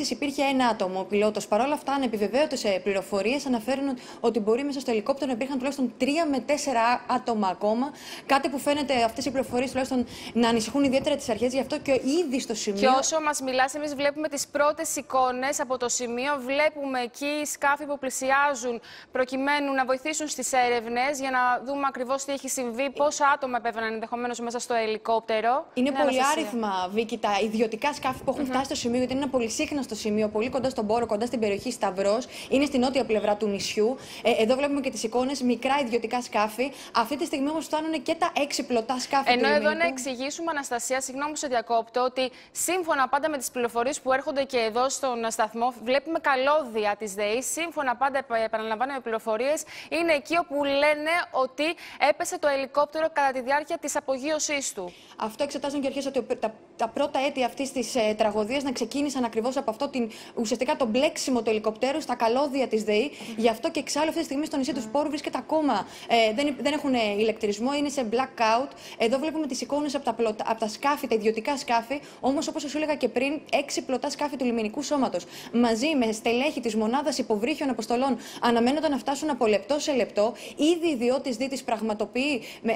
Υπήρχε ένα άτομο, ο πιλότος. Παρ' όλα αυτά, ανεπιβεβαίωτες πληροφορίες αναφέρουν ότι μπορεί μέσα στο ελικόπτερο να υπήρχαν τουλάχιστον τρία με τέσσερα άτομα ακόμα. Κάτι που φαίνεται αυτές οι πληροφορίες τουλάχιστον να ανησυχούν ιδιαίτερα τις αρχές. Γι' αυτό και ήδη στο σημείο. Και όσο μας μιλάς, εμείς βλέπουμε τις πρώτες εικόνες από το σημείο. Βλέπουμε εκεί σκάφη που πλησιάζουν προκειμένου να βοηθήσουν στις έρευνες για να δούμε ακριβώς τι έχει συμβεί, πόσα άτομα επέβαιναν ενδεχομένως μέσα στο ελικόπτερο. Είναι πολύ άριθμα, Βίκυ, τα ιδιωτικά σκάφη που έχουν mm -hmm. φτάσει στο σημείο, γιατί είναι ένα πολύ σύγχρονο στο σημείο, πολύ κοντά στον πόρο, κοντά στην περιοχή Σταυρός. Είναι στην νότια πλευρά του νησιού. Ε, εδώ βλέπουμε και τις εικόνες, μικρά ιδιωτικά σκάφη. Αυτή τη στιγμή όμως φτάνουν και τα έξι πλωτά σκάφη Ενώ εδώ να εξηγήσουμε, Αναστασία, συγγνώμη που σε διακόπτω, ότι σύμφωνα πάντα με τις πληροφορίες που έρχονται και εδώ στον σταθμό, βλέπουμε καλώδια της ΔΕΗ. Σύμφωνα πάντα, επαναλαμβάνω με πληροφορίες, είναι εκεί όπου λένε ότι έπεσε το ελικόπτερο κατά τη διάρκεια της απογείωσής του. Αυτό εξετάζουν και αρχές ότι τα, τα πρώτα έτη αυτής της ε, τραγωδίας να ξεκίνησαν ακριβώς από αυτό την, ουσιαστικά το μπλέξιμο του ελικοπτέρου στα καλώδια της ΔΕΗ. Γι' αυτό και εξάλλου αυτή τη στιγμή στο νησί του Σπόρου βρίσκεται ακόμα. Ε, δεν, δεν έχουν ηλεκτρισμό, είναι σε blackout. Εδώ βλέπουμε τις εικόνες από, τα από τα σκάφη, τα ιδιωτικά σκάφη. Όμως, όπως σου έλεγα και πριν, έξι πλωτά σκάφη του λιμενικού σώματος μαζί με στελέχη της μονάδας υποβρύχιων αποστολών αναμένονταν να φτάσουν από λεπτό σε λεπτό. Ήδη ιδιώτης δίτης πραγματοποιεί, ε,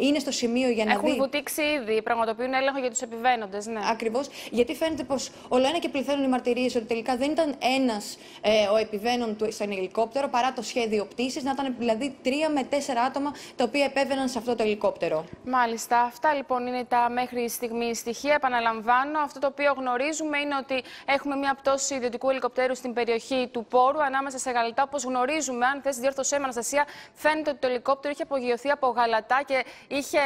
είναι στο σημείο για να Έχουν δει. Έχουν βουτήξει ήδη, πραγματοποιούν έλεγχο για τους επιβαίνοντες. Ναι. Ακριβώς, γιατί φαίνεται πως όλο ένα και πληθαίνουν οι μαρτυρίες ότι τελικά δεν ήταν ένας ε, ο επιβαίνων του στον ελικόπτερο παρά το σχέδιο πτήσης, να ήταν δηλαδή τρία με τέσσερα άτομα τα οποία επέβαιναν σε αυτό το ελικόπτερο. Μάλιστα. Αυτά λοιπόν είναι τα μέχρι στιγμή στοιχεία. Επαναλαμβάνω, αυτό το οποίο γνωρίζουμε είναι ότι έχουμε μια πτώση ιδιωτικού ελικοπτέρου στην περιοχή του Πόρου ανάμεσα σε Γαλατά. Όπως γνωρίζουμε, αν θες διόρθωσέ με Αναστασία, φαίνεται ότι το ελικόπτερο είχε απογειωθεί από Γαλατά και είχε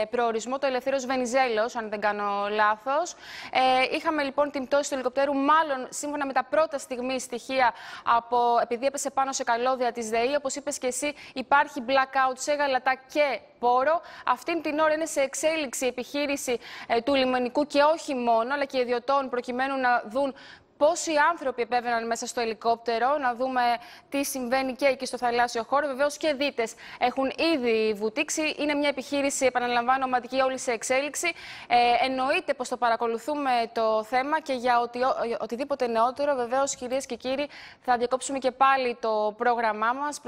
ε, προορισμό το ελευθερίο Βενιζέλος, αν δεν κάνω λάθος. Ε, είχαμε λοιπόν την πτώση του ελικοπτέρου, μάλλον σύμφωνα με τα πρώτα στιγμή στοιχεία, από, επειδή έπεσε πάνω σε καλώδια της ΔΕΗ. Όπως είπες και εσύ, υπάρχει blackout σε Γαλατά και Πόρο. Αυτή την ώρα είναι σε εξέλιξη επιχείρηση ε, του λιμενικού και όχι μόνο, αλλά και ιδιωτών, προκειμένου να δουν Πόσοι άνθρωποι επέβαιναν μέσα στο ελικόπτερο, να δούμε τι συμβαίνει και εκεί στο θαλάσσιο χώρο. Βεβαίως και δίτες έχουν ήδη βουτήξει. Είναι μια επιχείρηση, επαναλαμβάνω, ομαδική όλης σε εξέλιξη. Ε, εννοείται πως το παρακολουθούμε το θέμα και για οτι, οτιδήποτε νεότερο, βεβαίως, κυρίες και κύριοι, θα διακόψουμε και πάλι το πρόγραμμά μας.